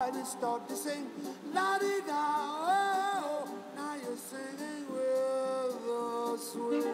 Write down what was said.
I just start to sing la di da oh, oh, oh, now you're singing with the sweet